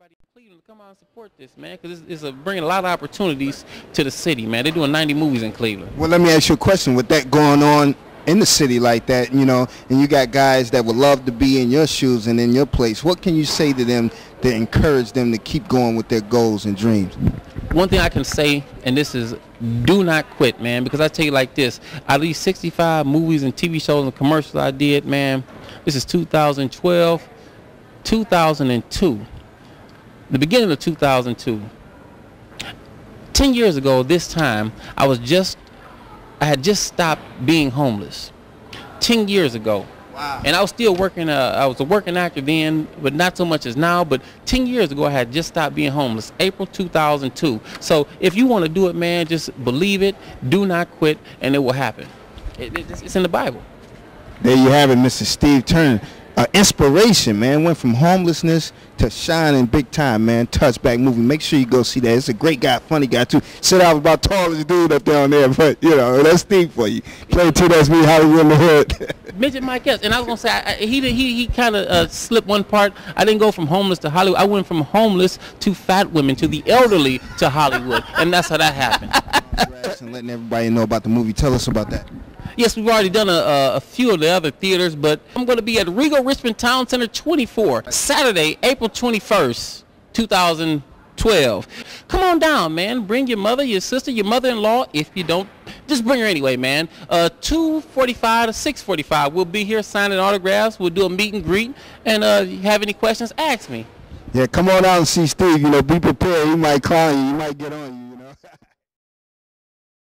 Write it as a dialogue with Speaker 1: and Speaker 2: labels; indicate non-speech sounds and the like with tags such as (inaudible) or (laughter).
Speaker 1: everybody in Cleveland come out and support this, man, because it's, it's a, bringing a lot of opportunities to the city, man. They're doing 90 movies in Cleveland.
Speaker 2: Well, let me ask you a question. With that going on in the city like that, you know, and you got guys that would love to be in your shoes and in your place, what can you say to them to encourage them to keep going with their goals and dreams?
Speaker 1: One thing I can say, and this is do not quit, man, because I tell you like this, out of these 65 movies and TV shows and commercials I did, man, this is 2012, 2002, the beginning of 2002. 10 years ago this time, I was just, I had just stopped being homeless. 10 years ago.
Speaker 2: Wow.
Speaker 1: And I was still working, uh, I was a working actor then, but not so much as now. But 10 years ago, I had just stopped being homeless, April 2002. So if you want to do it, man, just believe it, do not quit, and it will happen. It, it, it's in the Bible.
Speaker 2: There you have it, Mr. Steve Turner. Uh, inspiration, man. Went from homelessness to shining big time, man. Touchback movie. Make sure you go see that. It's a great guy, funny guy too. Said I was about tallest dude up there on there, but you know that's Steve for you. Playa T, that's me, Hollywood in the hood. (laughs)
Speaker 1: Midget Mike Epps, and I was gonna say I, I- he did- he he kind of uh, slipped one part. I didn't go from homeless to Hollywood. I went from homeless to fat women to the elderly to Hollywood, and that's how that happened. (laughs)
Speaker 2: and letting everybody know about the movie. Tell us about that.
Speaker 1: Yes, we've already done a, a, few of the other theaters, but I'm going to be at Regal Richmond Town Center 24, Saturday, April 21st, 2012. Come on down, man. Bring your mother, your sister, your mother-in-law. If you don't, just bring her anyway, man. Uh, 2:45 to 6:45. We'll be here signing autographs. We'll do a meet and greet. And uh, if you have any questions, ask me.
Speaker 2: Yeah, come on out and see Steve. You know, be prepared. He might clown you. He might get on you.